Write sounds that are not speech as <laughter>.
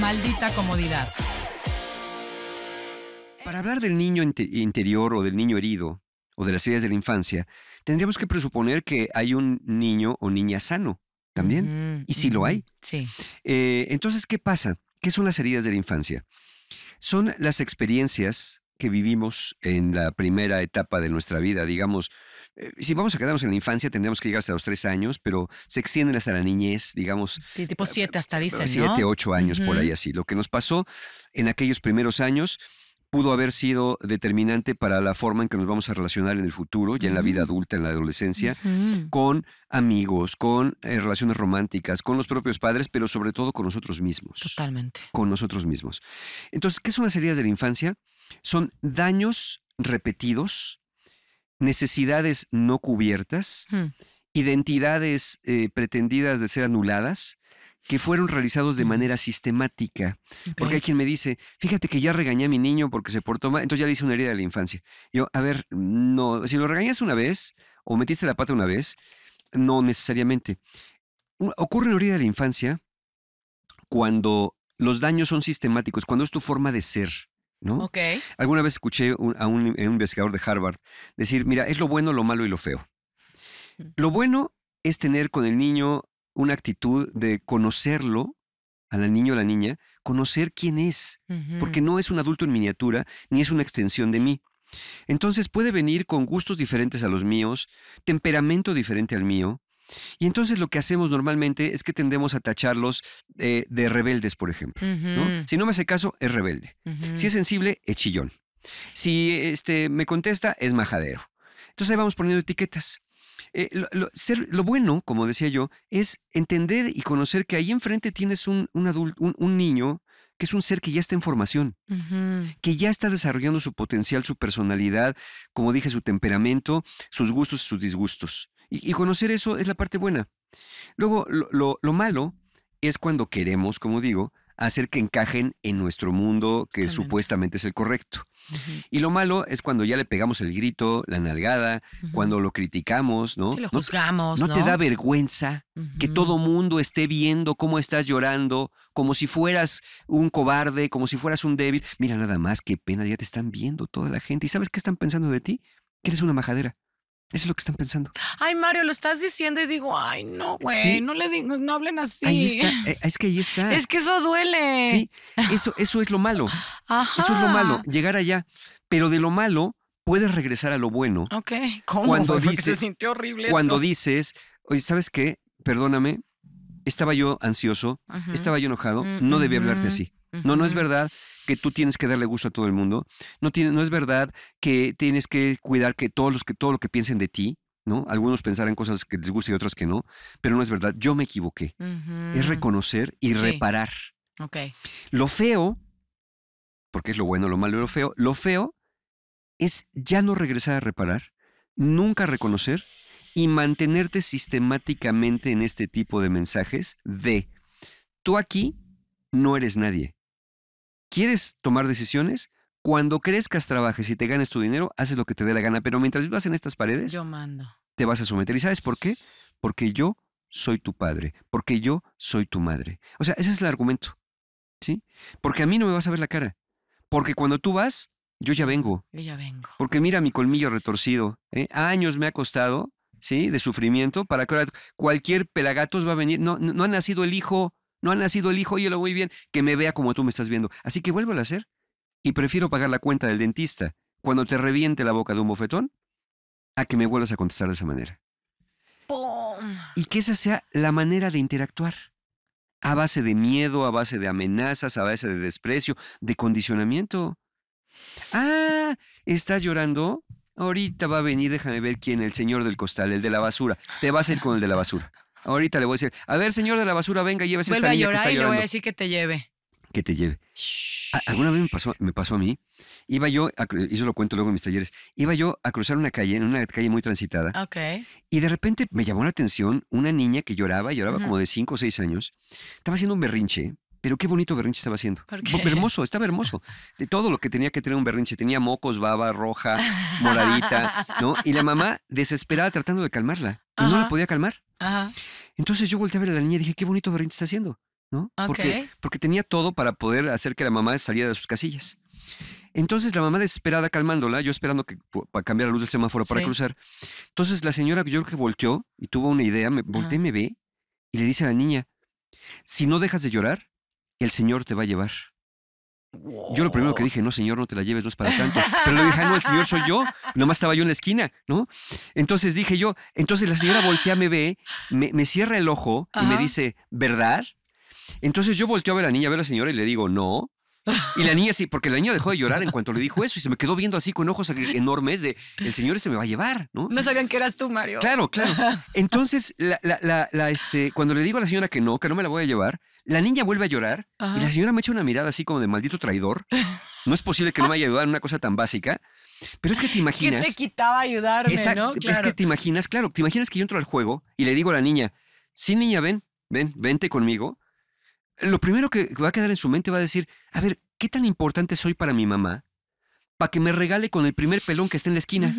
Maldita comodidad. Para hablar del niño inte- interior o del niño herido o de las heridas de la infancia, tendríamos que presuponer que hay un niño o niña sano también. Y sí lo hay. Sí. Eh, entonces, ¿qué pasa? ¿Qué son las heridas de la infancia? Son las experiencias que vivimos en la primera etapa de nuestra vida, digamos. Eh, si vamos a quedarnos en la infancia, tendríamos que llegar hasta los tres años, pero se extienden hasta la niñez, digamos, Sí, tipo siete hasta dicen, ¿no? siete, ocho años por ahí así. Lo que nos pasó en aquellos primeros años pudo haber sido determinante para la forma en que nos vamos a relacionar en el futuro, ya en la vida Ujú. adulta, en la adolescencia, con amigos, con eh, relaciones románticas, con los propios padres, pero sobre todo con nosotros mismos. Totalmente. Con nosotros mismos. Entonces, ¿qué son las heridas de la infancia? Son daños repetidos, necesidades no cubiertas, identidades eh, pretendidas de ser anuladas que fueron realizados de manera sistemática. Porque hay quien me dice, fíjate que ya regañé a mi niño porque se portó mal, entonces ya le hice una herida de la infancia. Yo, a ver, no, si lo regañas una vez o metiste la pata una vez, no necesariamente. Ocurre una herida de la infancia cuando los daños son sistemáticos, cuando es tu forma de ser, ¿no? Ok. Alguna vez escuché un- a un, a un investigador de Harvard decir, mira, es lo bueno, lo malo y lo feo. Lo bueno es tener con el niño una actitud de conocerlo, al niño o la niña, conocer quién es, porque no es un adulto en miniatura, ni es una extensión de mí. Entonces puede venir con gustos diferentes a los míos, temperamento diferente al mío, y entonces lo que hacemos normalmente es que tendemos a tacharlos eh, de rebeldes, por ejemplo. Si no me hace caso, es rebelde. Si es sensible, es chillón. Si este, me contesta, es majadero. Entonces ahí vamos poniendo etiquetas. Eh, lo, lo- ser, lo bueno, como decía yo, es entender y conocer que ahí enfrente tienes un, un, adul- un- un niño que es un ser que ya está en formación, que ya está desarrollando su potencial, su personalidad, como dije, su temperamento, sus gustos y sus disgustos. Y, y conocer eso es la parte buena. Luego, lo, lo- lo malo es cuando queremos, como digo, hacer que encajen en nuestro mundo que supuestamente es el correcto. Y lo malo es cuando ya le pegamos el grito, la nalgada, cuando lo criticamos, ¿no? Sí, lo ¿No- juzgamos, ¿No, ¿no? te da vergüenza que todo mundo esté viendo cómo estás llorando, como si fueras un cobarde, como si fueras un débil? Mira, nada más, qué pena, ya te están viendo toda la gente. ¿Y sabes qué están pensando de ti? Que eres una majadera. Eso es lo que están pensando. Ay, Mario, lo estás diciendo y digo, ay, no, güey, Sí. no le digo, no hablen así. Ahí está, eh, es que ahí está. Es que eso duele. Sí, eso, eso es lo malo. Ajá. Eso es lo malo, llegar allá. Pero de lo malo puedes regresar a lo bueno. Ok. ¿Cómo? Cuando? <laughs> Porque dice- se sintió horrible. Cuando esto. dices, oye, ¿sabes qué? Perdóname, estaba yo ansioso, estaba yo enojado, no debí hablarte así. No, no es verdad que tú tienes que darle gusto a todo el mundo. No, tiene, no es verdad que tienes que cuidar que todos los que todo lo que piensen de ti, ¿no? Algunos pensarán cosas que les guste y otras que no, pero no es verdad. Yo me equivoqué. Es reconocer y Sí. reparar. Ok. Lo feo, porque es lo bueno, lo malo y lo feo, lo feo es ya no regresar a reparar, nunca reconocer y mantenerte sistemáticamente en este tipo de mensajes de tú aquí no eres nadie. ¿Quieres tomar decisiones? Cuando crezcas, trabajes y te ganes tu dinero, haces lo que te dé la gana, pero mientras vivas en estas paredes, Yo mando. te vas a someter. ¿Y sabes por qué? Porque yo soy tu padre, porque yo soy tu madre. O sea, ese es el argumento. ¿Sí? Porque a mí no me vas a ver la cara. Porque cuando tú vas, yo ya vengo. Yo ya vengo. Porque mira mi colmillo retorcido. ¿eh? Años me ha costado, ¿sí? De sufrimiento para que ahora cualquier pelagatos va a venir. No, no, no ha nacido el hijo, no ha nacido el hijo, oye, lo muy bien, que me vea como tú me estás viendo. Así que vuelvo a hacer. Y prefiero pagar la cuenta del dentista cuando te reviente la boca de un bofetón a que me vuelvas a contestar de esa manera. ¡Pum! Y que esa sea la manera de interactuar. A base de miedo, a base de amenazas, a base de desprecio, de condicionamiento. Ah, ¿estás llorando? Ahorita va a venir, déjame ver quién, el señor del costal, el de la basura. Te vas a ir con el de la basura. Ahorita le voy a decir, a ver, señor de la basura, venga, llévese a Vuelve esta a niña que llorar está y le voy a llorando. decir que te lleve. Que te lleve. A- Alguna vez me pasó, me pasó a mí. Iba yo, a cru- y eso lo cuento luego en mis talleres, iba yo a cruzar una calle, en una calle muy transitada, Ok. y de repente me llamó la atención una niña que lloraba, lloraba Ujú. como de 5 o 6 años. Estaba haciendo un berrinche, pero qué bonito berrinche estaba haciendo. ¿Por Bo- qué? Hermoso, estaba hermoso. De todo lo que tenía que tener un berrinche. Tenía mocos, baba, roja, moradita, <laughs> ¿no? Y la mamá desesperada tratando de calmarla. Y no la Ajá. podía calmar. Ajá. Entonces yo volteé a ver a la niña y dije, qué bonito berrinche está haciendo. ¿no? Porque, porque tenía todo para poder hacer que la mamá saliera de sus casillas. Entonces la mamá desesperada calmándola, yo esperando que para cambiar la luz del semáforo para Sí. cruzar. Entonces la señora yo creo que volteó y tuvo una idea, me volteé, y me ve y le dice a la niña, si no dejas de llorar, el Señor te va a llevar. Yo lo primero que dije, no, señor, no te la lleves, no es para tanto. Pero le dije, ah, no, el señor soy yo. Nomás estaba yo en la esquina, ¿no? Entonces dije yo, entonces la señora voltea, me ve, me, me cierra el ojo y me dice, ¿verdad? Entonces yo volteo a ver a la niña, a ver a la señora y le digo, no. Y la niña sí, porque la niña dejó de llorar en cuanto le dijo eso y se me quedó viendo así con ojos enormes de, el señor este me va a llevar, ¿no? No sabían que eras tú, Mario. Claro, claro. <laughs> Entonces, la, la- la- la, este, cuando le digo a la señora que no, que no me la voy a llevar, la niña vuelve a llorar Ajá. y la señora me echa una mirada así como de maldito traidor. No es posible que no me haya ayudado en una cosa tan básica. Pero es que te ¿Qué imaginas. te quitaba ayudarme, Exacto, no? Es Claro. que te imaginas, claro, te imaginas que yo entro al juego y le digo a la niña, sí, niña, ven, ven, vente conmigo. Lo primero que va a quedar en su mente va a decir, a ver, ¿qué tan importante soy para mi mamá? Para que me regale con el primer pelón que esté en la esquina.